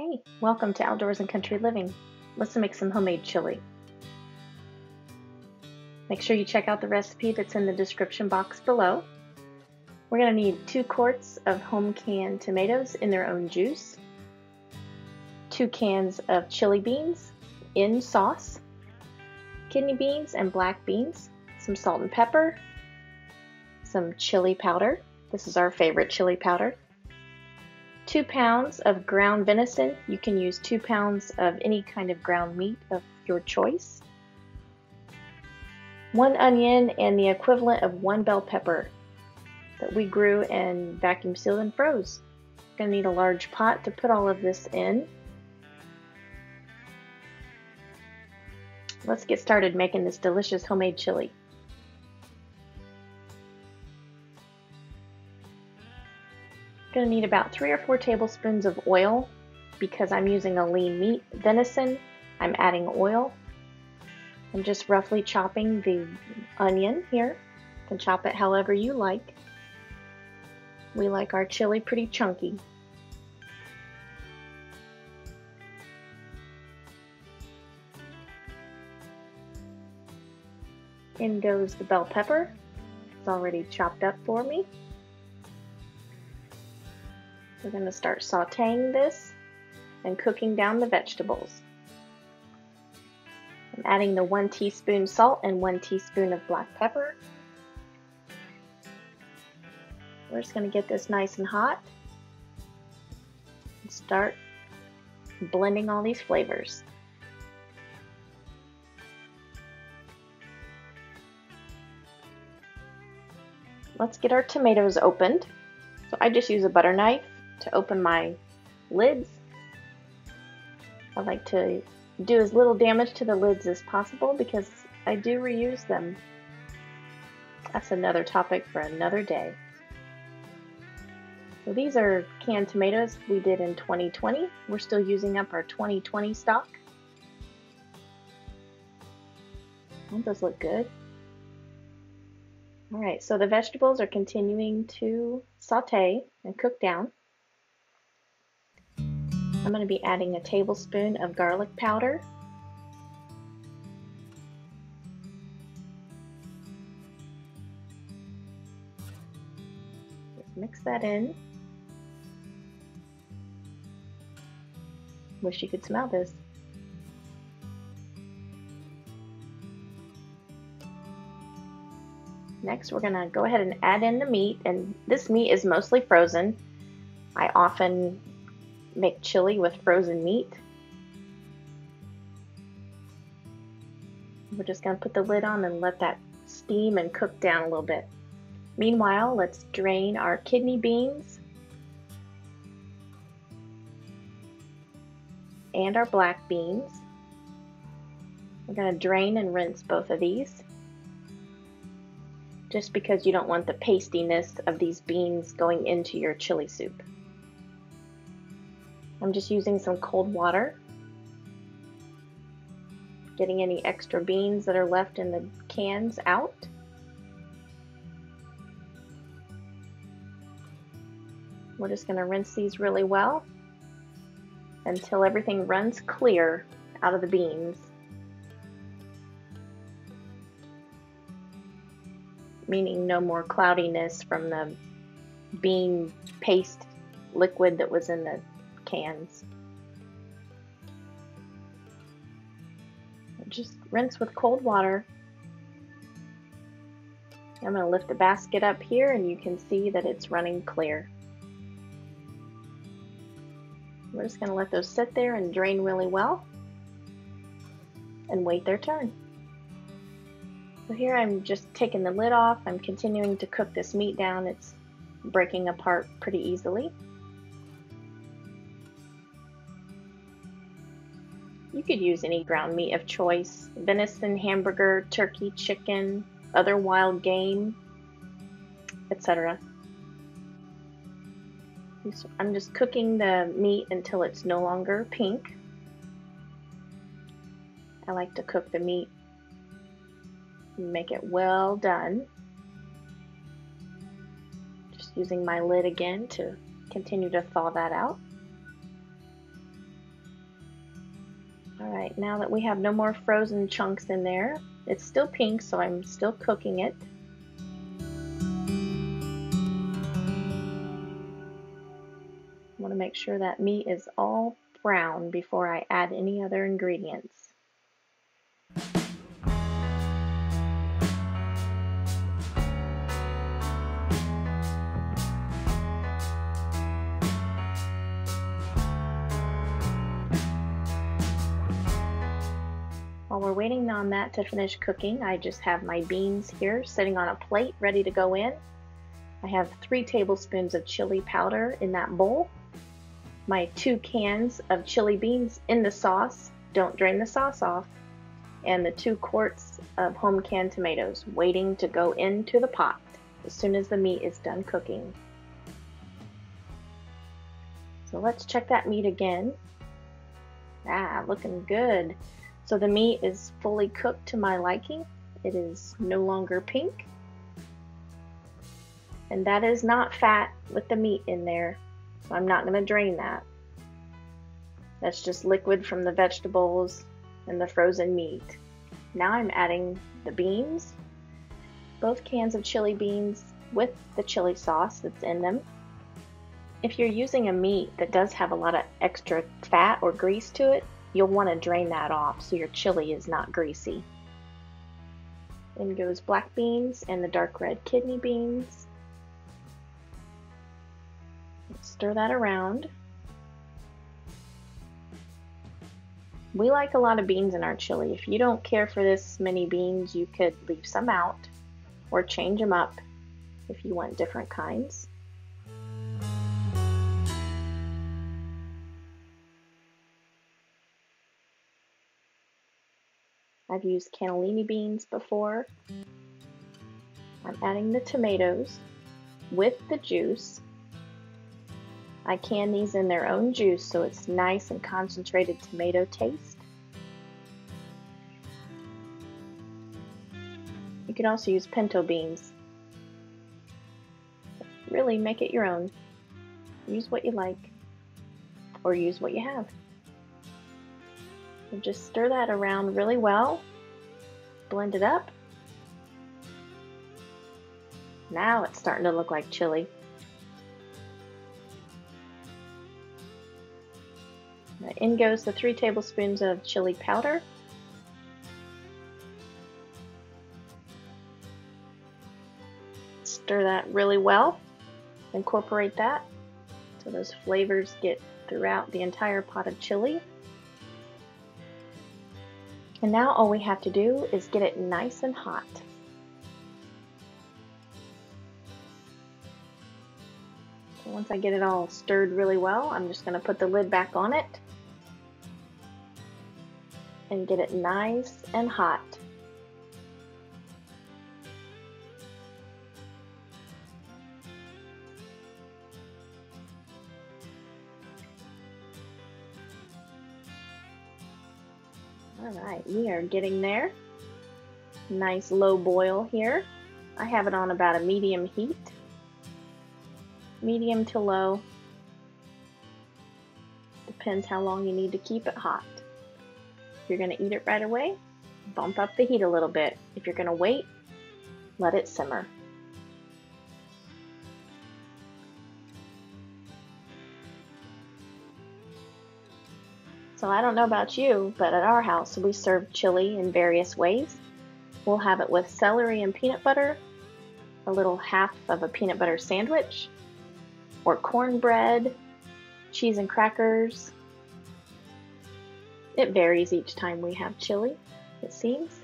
Hey, welcome to Outdoors and Country Living. Let's make some homemade chili. Make sure you check out the recipe that's in the description box below. We're going to need two quarts of home canned tomatoes in their own juice, two cans of chili beans in sauce, kidney beans and black beans, some salt and pepper, some chili powder. This is our favorite chili powder two pounds of ground venison. You can use two pounds of any kind of ground meat of your choice. One onion and the equivalent of one bell pepper that we grew and vacuum sealed and froze. Gonna need a large pot to put all of this in. Let's get started making this delicious homemade chili. Going to need about three or four tablespoons of oil because I'm using a lean meat venison. I'm adding oil. I'm just roughly chopping the onion here. You can chop it however you like. We like our chili pretty chunky. In goes the bell pepper. It's already chopped up for me. We're going to start sauteing this and cooking down the vegetables. I'm adding the one teaspoon salt and one teaspoon of black pepper. We're just going to get this nice and hot and start blending all these flavors. Let's get our tomatoes opened. So I just use a butter knife to open my lids. I like to do as little damage to the lids as possible because I do reuse them. That's another topic for another day. So these are canned tomatoes we did in 2020. We're still using up our 2020 stock. Don't those look good? Alright, so the vegetables are continuing to saute and cook down. I'm going to be adding a tablespoon of garlic powder. Just mix that in. Wish you could smell this. Next, we're going to go ahead and add in the meat, and this meat is mostly frozen. I often make chili with frozen meat. We're just going to put the lid on and let that steam and cook down a little bit. Meanwhile, let's drain our kidney beans and our black beans. We're going to drain and rinse both of these just because you don't want the pastiness of these beans going into your chili soup. I'm just using some cold water, getting any extra beans that are left in the cans out. We're just going to rinse these really well until everything runs clear out of the beans. Meaning no more cloudiness from the bean paste liquid that was in the cans. Just rinse with cold water. I'm going to lift the basket up here and you can see that it's running clear. We're just going to let those sit there and drain really well and wait their turn. So here I'm just taking the lid off. I'm continuing to cook this meat down. It's breaking apart pretty easily. You could use any ground meat of choice venison, hamburger, turkey, chicken, other wild game, etc. I'm just cooking the meat until it's no longer pink. I like to cook the meat make it well done. Just using my lid again to continue to thaw that out. Now that we have no more frozen chunks in there, it's still pink so I'm still cooking it. I want to make sure that meat is all brown before I add any other ingredients. Waiting on that to finish cooking, I just have my beans here sitting on a plate ready to go in. I have three tablespoons of chili powder in that bowl. My two cans of chili beans in the sauce, don't drain the sauce off, and the two quarts of home canned tomatoes waiting to go into the pot as soon as the meat is done cooking. So let's check that meat again. Ah, looking good. So the meat is fully cooked to my liking. It is no longer pink. And that is not fat with the meat in there. I'm not going to drain that. That's just liquid from the vegetables and the frozen meat. Now I'm adding the beans, both cans of chili beans with the chili sauce that's in them. If you're using a meat that does have a lot of extra fat or grease to it, You'll want to drain that off so your chili is not greasy. In goes black beans and the dark red kidney beans. Stir that around. We like a lot of beans in our chili. If you don't care for this many beans, you could leave some out or change them up if you want different kinds. I've used cannellini beans before. I'm adding the tomatoes with the juice. I can these in their own juice so it's nice and concentrated tomato taste. You can also use pinto beans. Really make it your own. Use what you like or use what you have. And just stir that around really well. Blend it up. Now it's starting to look like chili. In goes the three tablespoons of chili powder. Stir that really well. Incorporate that so those flavors get throughout the entire pot of chili. And now all we have to do is get it nice and hot. Once I get it all stirred really well, I'm just going to put the lid back on it and get it nice and hot. All right, we are getting there. Nice low boil here. I have it on about a medium heat. Medium to low. Depends how long you need to keep it hot. If you're going to eat it right away, bump up the heat a little bit. If you're going to wait, let it simmer. So I don't know about you, but at our house we serve chili in various ways. We'll have it with celery and peanut butter, a little half of a peanut butter sandwich, or cornbread, cheese and crackers. It varies each time we have chili, it seems.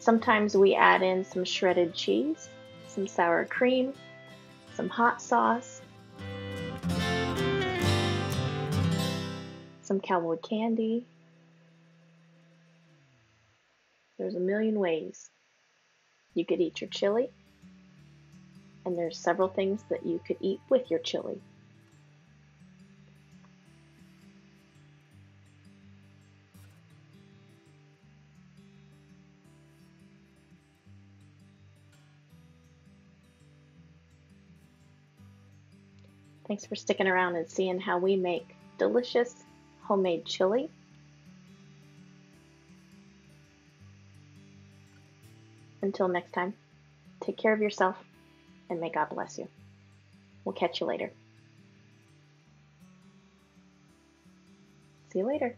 Sometimes we add in some shredded cheese, some sour cream, some hot sauce, some cowboy candy. There's a million ways you could eat your chili, and there's several things that you could eat with your chili. Thanks for sticking around and seeing how we make delicious homemade chili, Until next time, take care of yourself and may God bless you. We'll catch you later. See you later.